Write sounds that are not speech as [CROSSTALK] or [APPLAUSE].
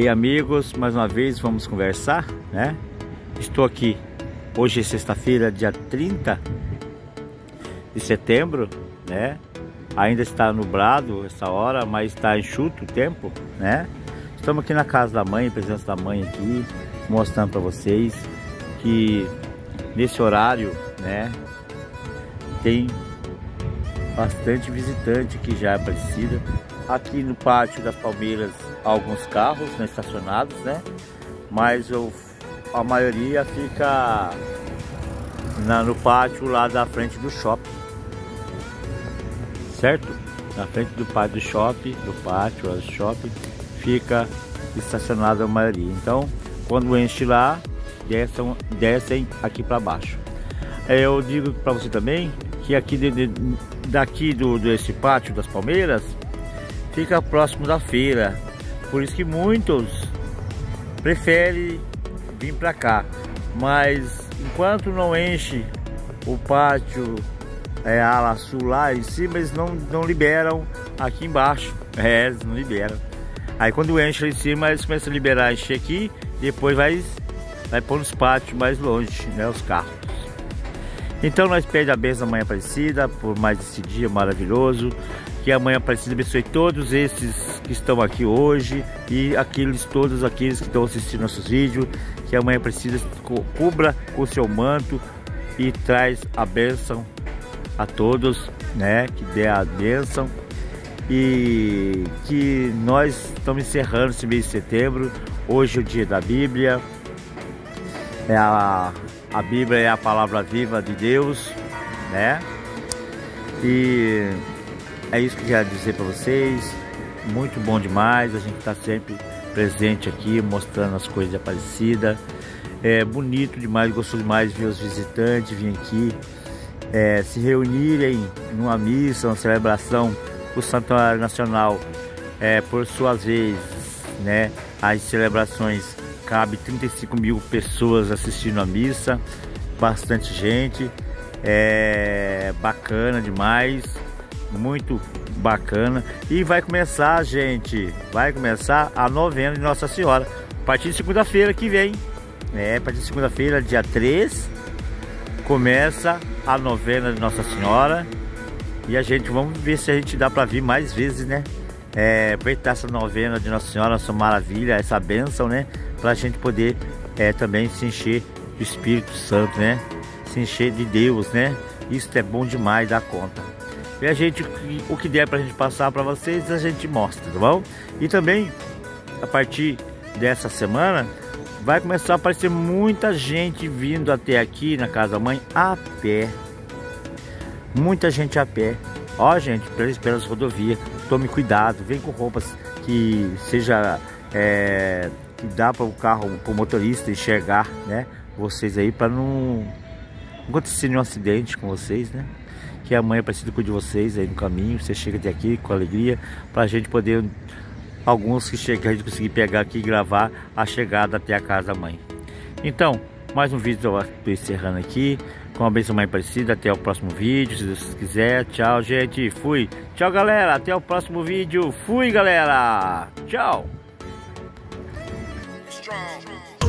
E amigos, mais uma vez vamos conversar, né? Estou aqui, hoje é sexta-feira, dia 30 de setembro, né? Ainda está nublado essa hora, mas está enxuto o tempo, né? Estamos aqui na casa da mãe, presença da mãe aqui, mostrando para vocês que nesse horário, né? Tem bastante visitante que já é Aparecida. Aqui no pátio das Palmeiras, alguns carros né, estacionados, né? Mas eu, a maioria fica na, no pátio lá da frente do shopping. Certo? Na frente do pátio do shopping, do pátio do shopping, fica estacionada a maioria. Então, quando enche lá, descem, descem aqui para baixo. Eu digo para você também que aqui de, de, daqui do desse pátio das Palmeiras fica próximo da feira. Por isso que muitos preferem vir para cá. Mas enquanto não enche o pátio é, ala sul lá em cima, eles não, não liberam aqui embaixo. [LAUGHS] É, eles não liberam. Aí quando enche lá em cima, eles começam a liberar, encher aqui, depois vai, vai pôr nos pátios mais longe, né, os carros. Então nós pedimos a bênção da Mãe Aparecida por mais esse dia maravilhoso. Que a Mãe Aparecida abençoe todos esses que estão aqui hoje e aqueles todos aqueles que estão assistindo nossos vídeos. Que a Mãe Aparecida cubra com seu manto e traz a bênção a todos, né? Que dê a bênção e que nós estamos encerrando esse mês de setembro. Hoje é o dia da Bíblia. É a a Bíblia é a palavra viva de Deus, né? E é isso que eu quero dizer para vocês. Muito bom demais. A gente está sempre presente aqui, mostrando as coisas de Aparecida. É bonito demais, gostou demais ver os visitantes vir aqui é, se reunirem numa missa, uma celebração. O Santuário Nacional, é, por sua vez, né, as celebrações cabe 35 mil pessoas assistindo a missa, bastante gente, é bacana demais, muito bacana. E vai começar, gente, vai começar a novena de Nossa Senhora, a partir de segunda-feira que vem, é, a partir de segunda-feira, dia 3, começa a novena de Nossa Senhora. E a gente, vamos ver se a gente dá para vir mais vezes, né? É, aproveitar essa novena de Nossa Senhora, essa maravilha, essa bênção, né? Para a gente poder é, também se encher do Espírito Santo, né? Se encher de Deus, né? Isso é bom demais da conta. E a gente, o que der para a gente passar para vocês, a gente mostra, tá bom? E também, a partir dessa semana, vai começar a aparecer muita gente vindo até aqui na Casa Mãe a pé. Muita gente a pé. Ó, gente, pelas rodovias, tome cuidado, vem com roupas que seja é, que dá para o carro, para o motorista enxergar, né? Vocês aí para não acontecer nenhum acidente com vocês, né? Que a mãe é parecida com de vocês aí no caminho, você chega até aqui com alegria para a gente poder alguns que chegam a gente conseguir pegar aqui e gravar a chegada até a casa da mãe. Então, mais um vídeo eu estou encerrando aqui com a bênção mãe parecida. Até o próximo vídeo, se Deus quiser. Tchau, gente. Fui. Tchau, galera. Até o próximo vídeo. Fui, galera. Tchau. strong.